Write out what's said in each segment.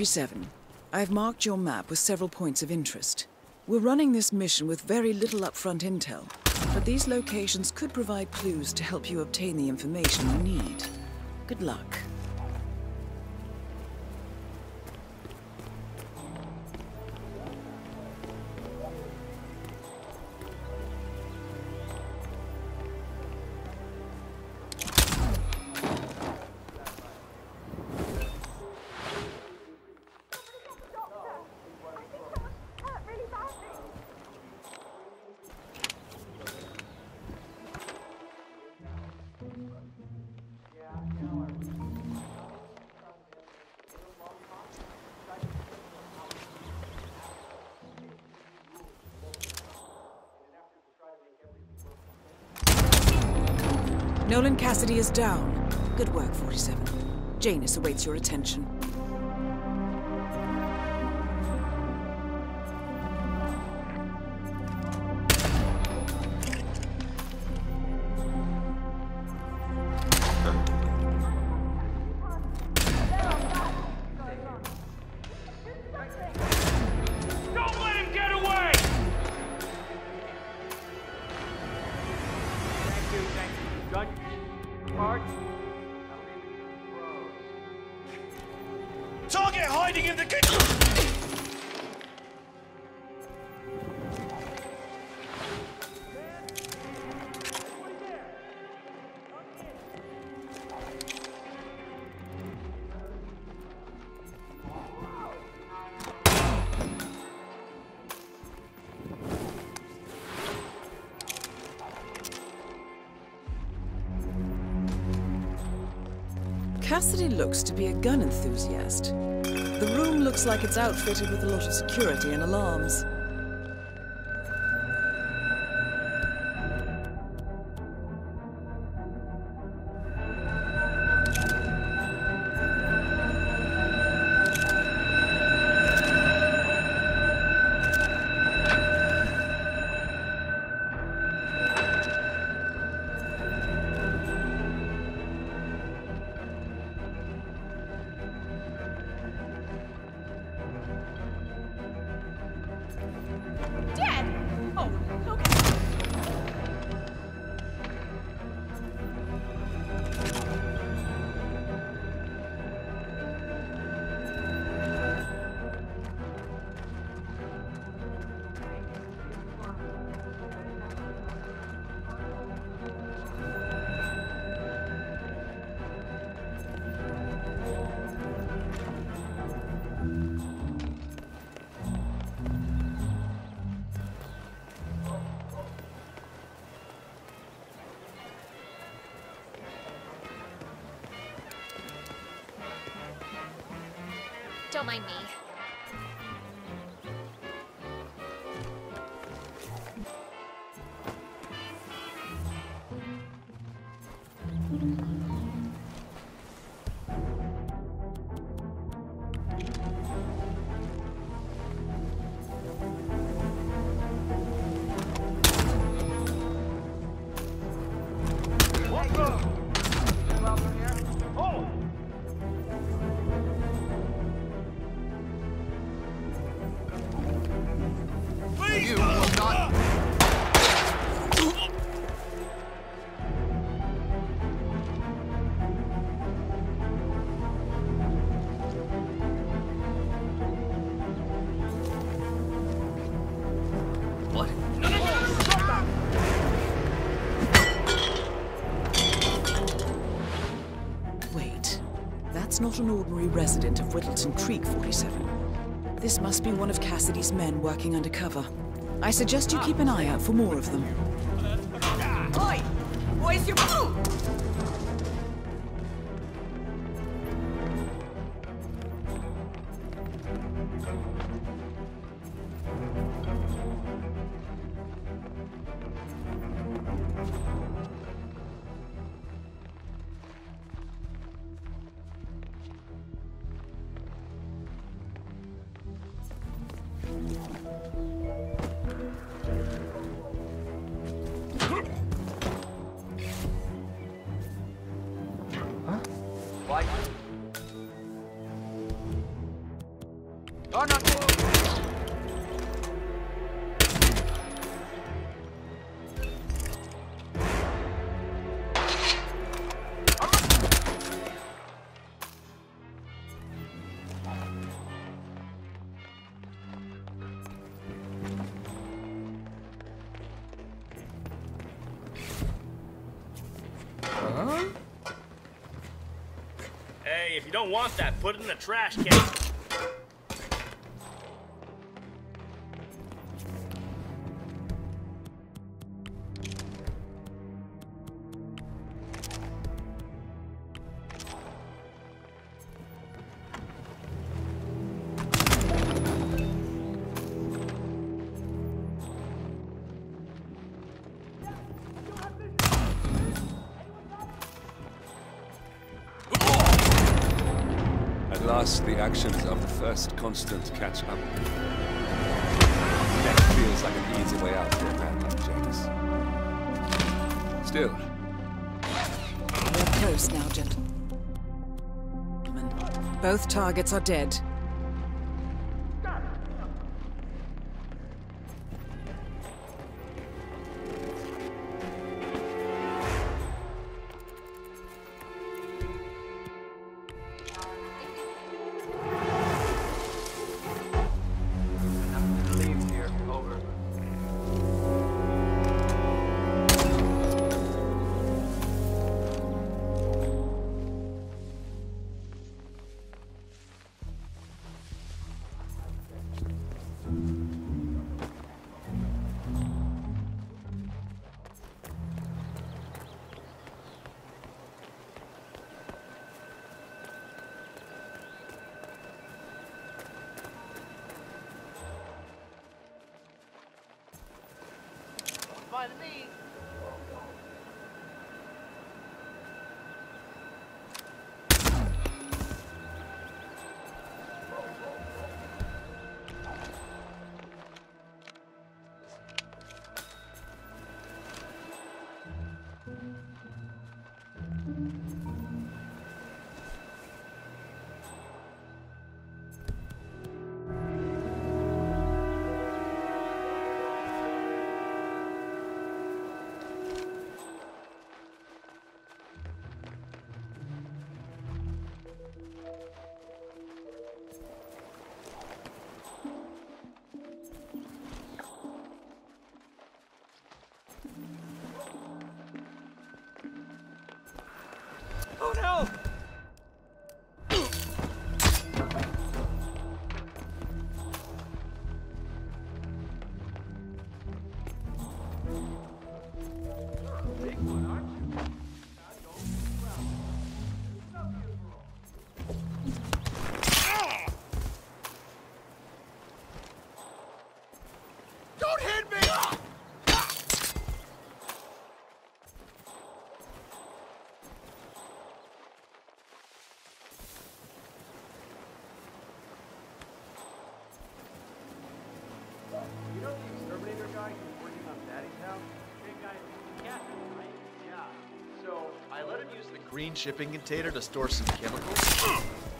Seven. I've marked your map with several points of interest. We're running this mission with very little upfront intel, but these locations could provide clues to help you obtain the information you need. Good luck. Nolan Cassidy is down. Good work, 47. Janus awaits your attention. Cassidy looks to be a gun enthusiast. The room looks like it's outfitted with a lot of security and alarms. Don't mind me. That's not an ordinary resident of Whittleton Creek, 47. This must be one of Cassidy's men working undercover. I suggest you ah. keep an eye out for more of them. Oi! Where's your... Why? If you don't want that, put it in the trash can. Last, the actions of the first constant catch up. That feels like an easy way out for a man like Janus. Still, We're close now, gentlemen. Both targets are dead. Fine to me. Oh no! Green shipping container to store some chemicals.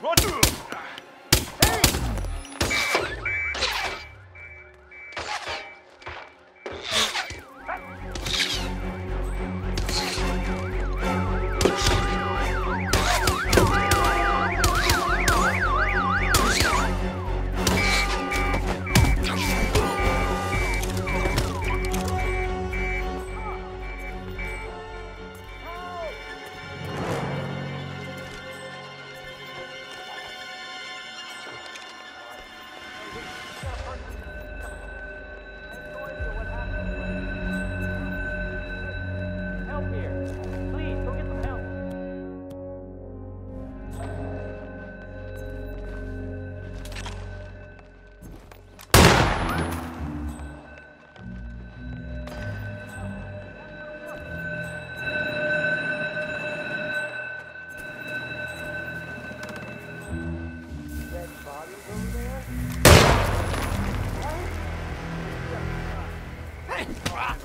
Roger! Dead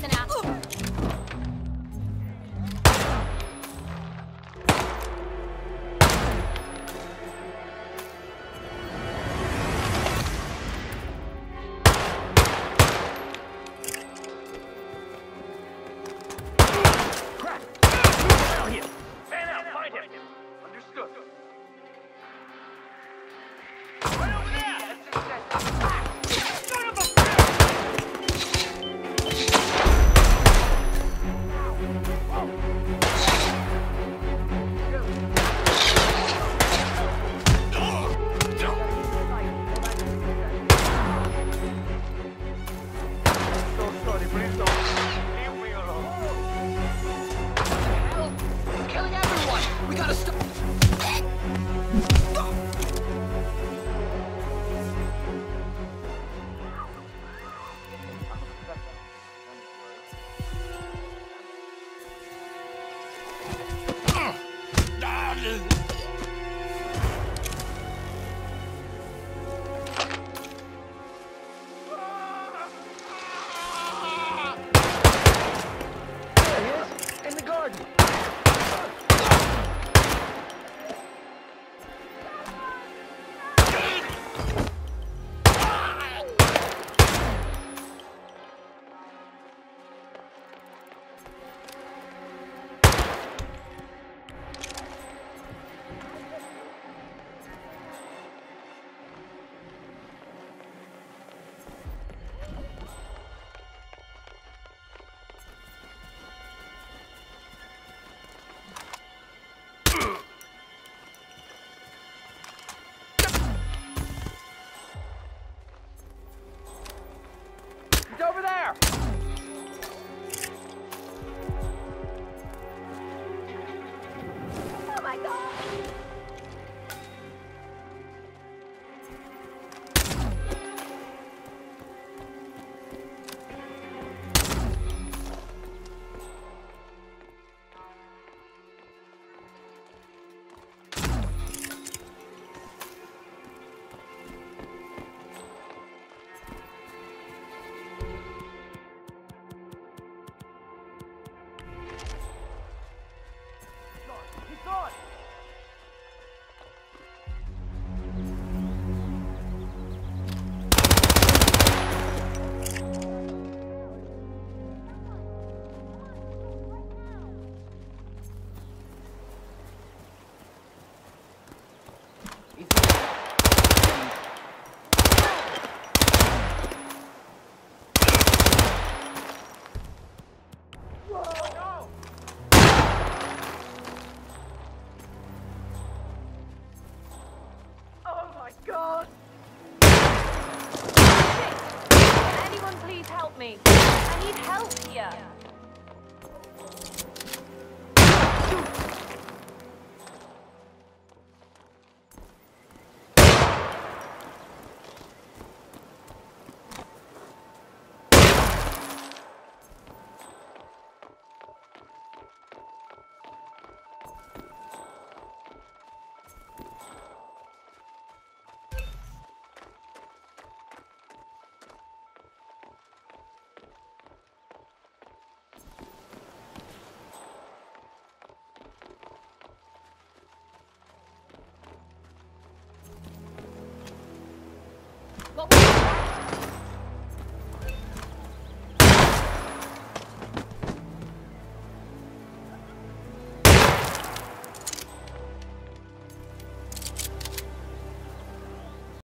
listen up. Help me. I need help here.